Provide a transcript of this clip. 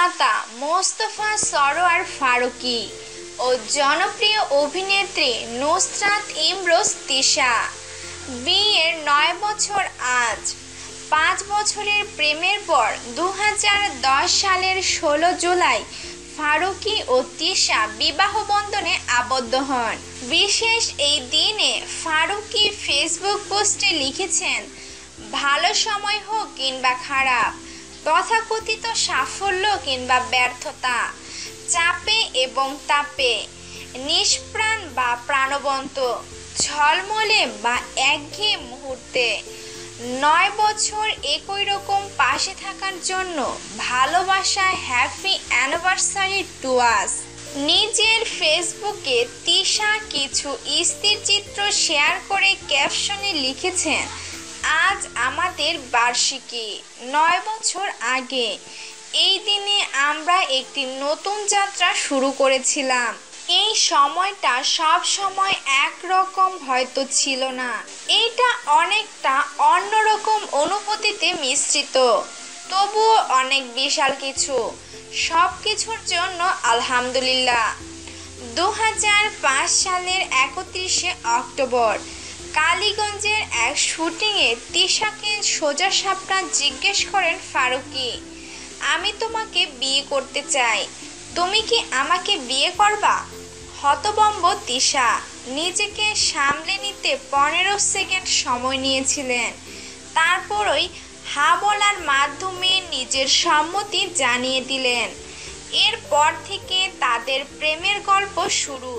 মোস্তফা সরোয়ার ফারুকি ও জনপ্রিয় অভিনেত্রী নুসরাত ইমরোজ তিশা। বিয়ের নয় বছর আজ। পাঁচ বছরের প্রেমের পর দু হাজার দশ সালের ষোলো জুলাই ফারুকি ও তিশা বিবাহ বন্ধনে আবদ্ধ হন। বিশেষ এই দিনে ফারুকি ফেসবুক পোস্টে লিখেছেন, ভালো সময় হোক কিংবা খারাপ। তথাকথিত সাফল্য কিংবা ব্যর্থতা, চাপে এবং তাপে, নিষ্প্রাণ বা প্রাণবন্ত, ঝলমলে বা একঘেয়ে মুহূর্তে, নয় বছর একই রকম পাশে থাকার জন্য ভালোবাসা হ্যাপি অ্যানিভার্সারি টু আস। নিজের ফেসবুকে তিশা কিছু স্থিরচিত্র শেয়ার করে ক্যাপশনে লিখেছেন আজ আমাদের বার্ষিকী। নয় বছর আগে এই দিনে আমরা একটি নতুন যাত্রা শুরু করেছিলাম। এই সময়টা সব সময় একরকম হয়তো ছিল না। এইটা অনেকটা অন্যরকম অনুভূতিতে মিশ্রিত। তবুও অনেক বিশাল কিছু। সব কিছুর জন্য আলহামদুলিল্লাহ। দু হাজার পাঁচ সালের একত্রিশে অক্টোবর কালীগঞ্জের এক শুটিংয়ে তিশাকে সোজা সাপটা জিজ্ঞেস করেন, ফারুকি, আমি তোমাকে বিয়ে করতে চাই। তুমি কি আমাকে বিয়ে করবা? হতবম্ব তিশা নিজেকে সামলে নিতে পনেরো সেকেন্ড সময় নিয়েছিলেন। তারপরই হা বলার মাধ্যমে নিজের সম্মতি জানিয়ে দিলেন। এরপর থেকে তাদের প্রেমের গল্প শুরু।